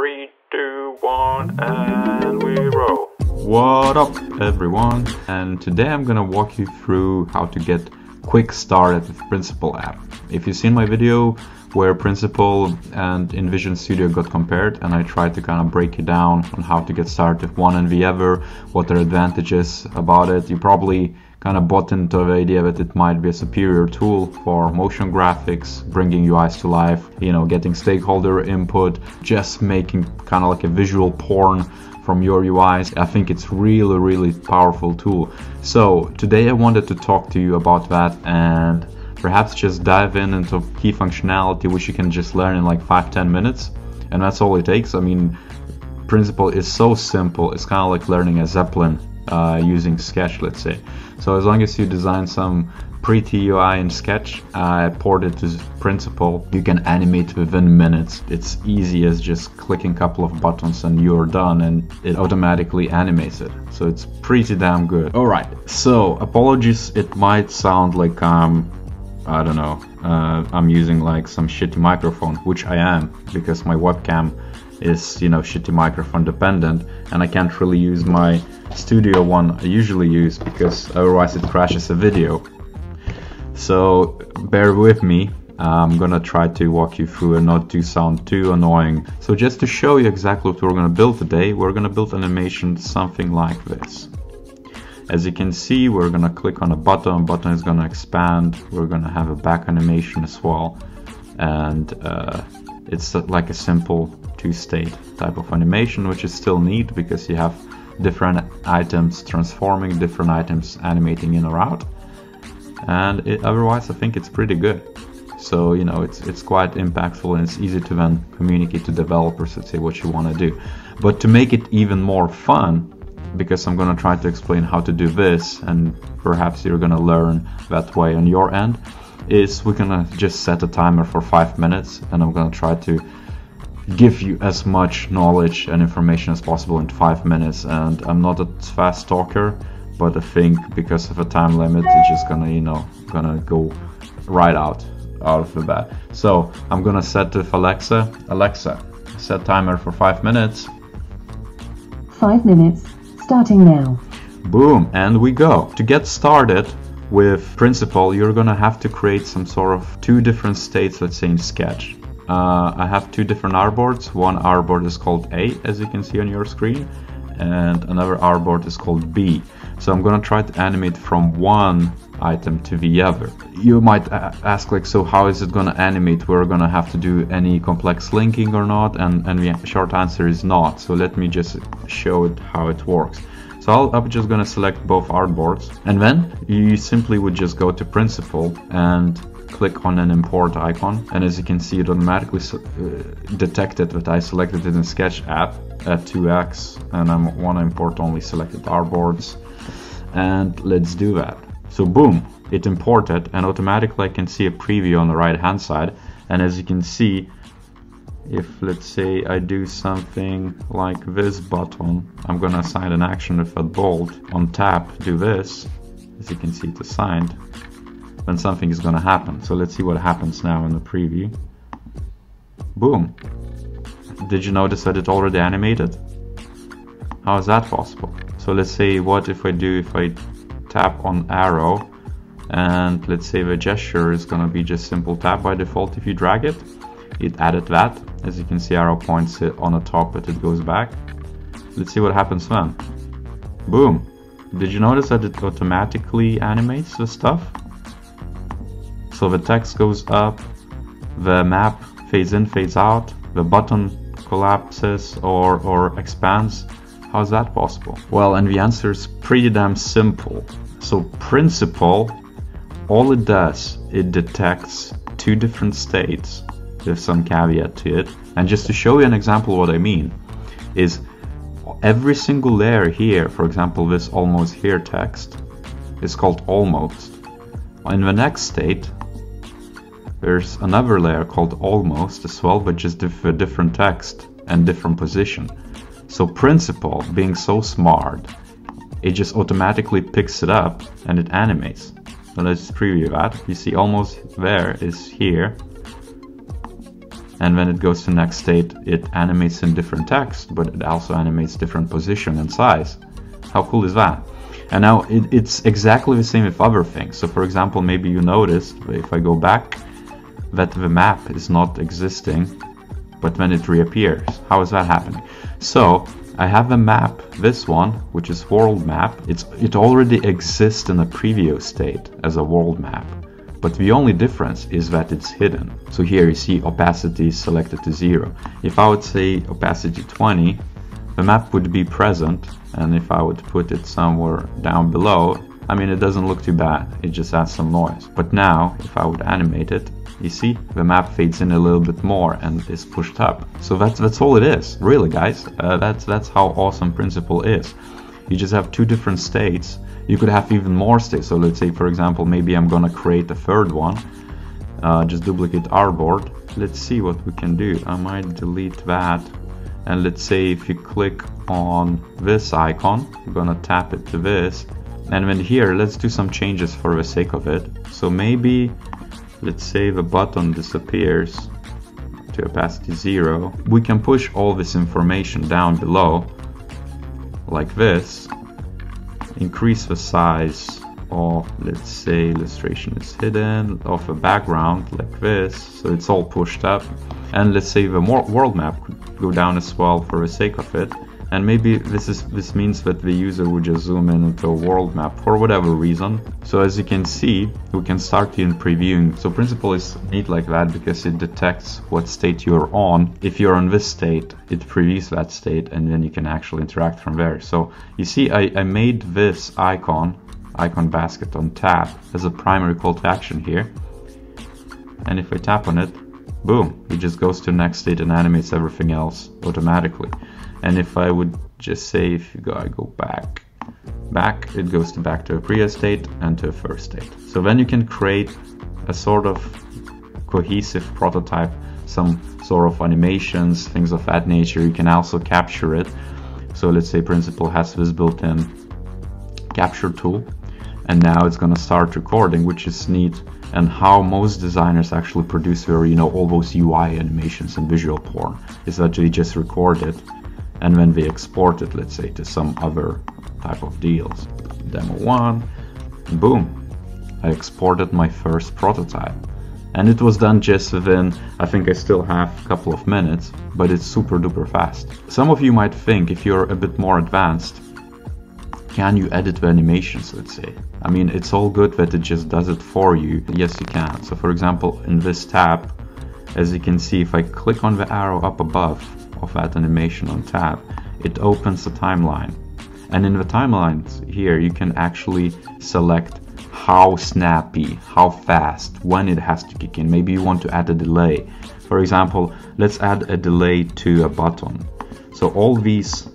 Three, two, one, and we roll. What up, everyone? And today I'm gonna walk you through how to get quick start with the Principle app. If you've seen my video where Principle and InVision Studio got compared, and I tried to kind of break it down on how to get started with one NVEver, what their advantages about it, you probably kind of bought into the idea that it might be a superior tool for motion graphics, bringing UIs to life, you know, getting stakeholder input, just making kind of like a visual porn from your UIs. I think it's really, really powerful tool. So today I wanted to talk to you about that and perhaps just dive in into key functionality which you can just learn in like 5-10 minutes and that's all it takes. I mean, principle is so simple. It's kind of like learning a Zeplin uh, using Sketch, let's say. So as long as you design some pretty UI in Sketch, I ported to Principle, you can animate within minutes. It's easy as just clicking a couple of buttons and you're done and it automatically animates it. So it's pretty damn good. Alright, so apologies, it might sound like I'm, I don't know, uh, I'm using like some shitty microphone, which I am because my webcam is, you know, shitty microphone dependent and I can't really use my studio one I usually use because otherwise it crashes the video. So bear with me. I'm gonna try to walk you through and not to sound too annoying. So just to show you exactly what we're gonna build today, we're gonna build animation something like this. As you can see, we're gonna click on a button, button is gonna expand, we're gonna have a back animation as well, and uh, it's like a simple two-state type of animation, which is still neat because you have different items transforming, different items animating in or out. And it, otherwise, I think it's pretty good. So you know, it's it's quite impactful and it's easy to then communicate to developers and say what you want to do. But to make it even more fun, because I'm gonna try to explain how to do this, and perhaps you're gonna learn that way on your end, is we're gonna just set a timer for five minutes, and I'm gonna try to give you as much knowledge and information as possible in five minutes. And I'm not a fast talker, but I think because of a time limit, it's just gonna, you know, gonna go right out out of the bat. So I'm gonna set with Alexa. Alexa, set timer for five minutes. Five minutes, starting now. Boom, and we go. To get started with Principle, you're gonna have to create some sort of two different states, let's say in Sketch. Uh, I have two different artboards. One artboard is called A, as you can see on your screen, and another artboard is called B. So I'm gonna try to animate from one item to the other. You might ask like, so how is it gonna animate? We're gonna have to do any complex linking or not? And, and the short answer is not. So let me just show it how it works. So i am just gonna select both artboards and then you simply would just go to principle and click on an import icon and as you can see it automatically uh, detected that I selected it in Sketch app at 2x and I want to import only selected artboards and let's do that. So boom, it imported and automatically I can see a preview on the right hand side. And as you can see if let's say I do something like this button, I'm gonna assign an action with a bolt on tap, do this, as you can see it's assigned, something is going to happen. So let's see what happens now in the preview. Boom. Did you notice that it already animated? How is that possible? So let's say what if I do if I tap on arrow and let's say the gesture is going to be just simple tap by default if you drag it. It added that. As you can see arrow points it on the top but it goes back. Let's see what happens then. Boom. Did you notice that it automatically animates the stuff? So the text goes up, the map fades in, fades out, the button collapses or, or expands. How is that possible? Well, and the answer is pretty damn simple. So principle, all it does, it detects two different states with some caveat to it. And just to show you an example what I mean, is every single layer here, for example, this almost here text, is called almost. In the next state, there's another layer called almost as well, but just with different text and different position. So principle, being so smart, it just automatically picks it up and it animates. So let's preview that. You see almost there is here. and when it goes to next state it animates in different text but it also animates different position and size how cool is that and now it, it's exactly the same with other things so for example maybe you noticed if I go back that the map is not existing but when it reappears how is that happening so I have a map this one which is world map it's it already exists in a previous state as a world map but the only difference is that it's hidden. So here you see opacity is selected to zero. If I would say opacity 20, the map would be present, and if I would put it somewhere down below, I mean it doesn't look too bad, it just adds some noise. But now, if I would animate it, you see, the map fades in a little bit more and is pushed up. So that's that's all it is, really guys. Uh, that's, that's how awesome Principle is. You just have two different states you could have even more states. So let's say, for example, maybe I'm gonna create a third one. Uh, just duplicate artboard. Let's see what we can do. I might delete that. And let's say if you click on this icon, I'm gonna tap it to this. And then here, let's do some changes for the sake of it. So maybe, let's say the button disappears to opacity zero. We can push all this information down below like this increase the size of let's say illustration is hidden of a background like this so it's all pushed up and let's say the world map could go down as well for the sake of it and maybe this is this means that the user would just zoom in into a world map for whatever reason. So as you can see we can start in previewing. So principle is neat like that because it detects what state you're on. If you're on this state it previews that state and then you can actually interact from there. So you see I, I made this icon icon basket on tap as a primary call to action here. And if I tap on it boom it just goes to next state and animates everything else automatically. And if I would just say if you go I go back back it goes to back to a previous state and to a first state. So then you can create a sort of cohesive prototype some sort of animations things of that nature. You can also capture it. So let's say principle has this built-in capture tool and now it's going to start recording which is neat and how most designers actually produce their you know all those UI animations and visual porn. Is that they just record it and when we export it let's say to some other type of deals. Demo one boom I exported my first prototype. And it was done just within I think I still have a couple of minutes but it's super duper fast. Some of you might think if you're a bit more advanced can you edit the animations let's say I mean it's all good that it just does it for you yes you can so for example in this tab as you can see if I click on the arrow up above of that animation on tab, it opens the timeline. And in the timelines here, you can actually select how snappy, how fast, when it has to kick in. Maybe you want to add a delay. For example, let's add a delay to a button. So all these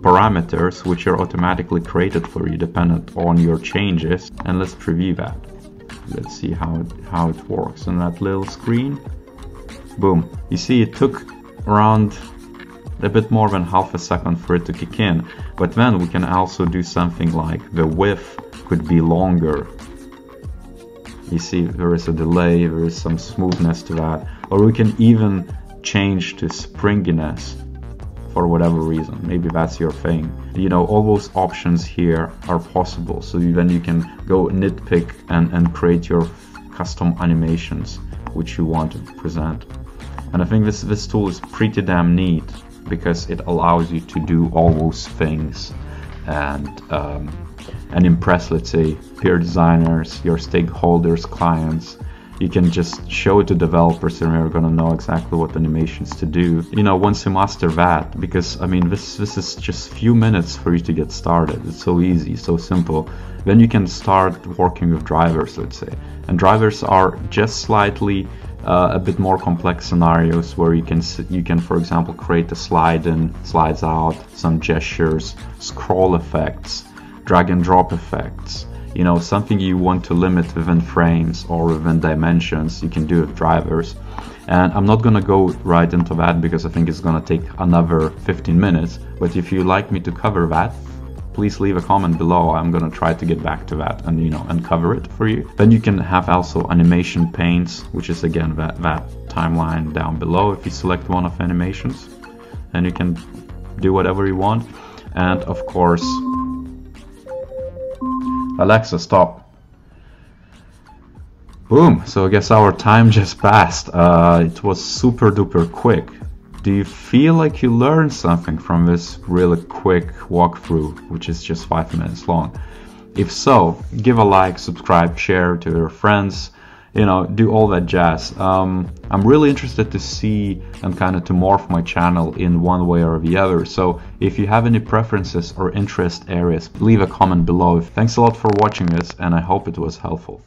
parameters, which are automatically created for you dependent on your changes, and let's preview that. Let's see how it, how it works on that little screen. Boom. You see it took around a bit more than half a second for it to kick in. But then we can also do something like the width could be longer. You see there is a delay, there is some smoothness to that. Or we can even change to springiness for whatever reason. Maybe that's your thing. You know, all those options here are possible. So then you can go nitpick and, and create your custom animations which you want to present. And I think this, this tool is pretty damn neat because it allows you to do all those things and um, and impress, let's say, peer designers, your stakeholders, clients. You can just show it to developers and they're gonna know exactly what animations to do. You know, once you master that, because I mean, this this is just few minutes for you to get started. It's so easy, so simple. Then you can start working with drivers, let's say, and drivers are just slightly uh, a bit more complex scenarios where you can you can for example create a slide in slides out some gestures scroll effects drag and drop effects you know something you want to limit within frames or within dimensions you can do with drivers and I'm not gonna go right into that because I think it's gonna take another 15 minutes but if you like me to cover that please leave a comment below. I'm gonna try to get back to that and you know uncover it for you. Then you can have also animation paints, which is again that that timeline down below if you select one of animations and you can do whatever you want and of course Alexa stop. Boom. So I guess our time just passed. Uh, it was super duper quick. Do you feel like you learned something from this really quick walkthrough which is just five minutes long? If so give a like subscribe share to your friends you know, do all that jazz. Um, I'm really interested to see and kind of to morph my channel in one way or the other. So if you have any preferences or interest areas, leave a comment below. Thanks a lot for watching this and I hope it was helpful.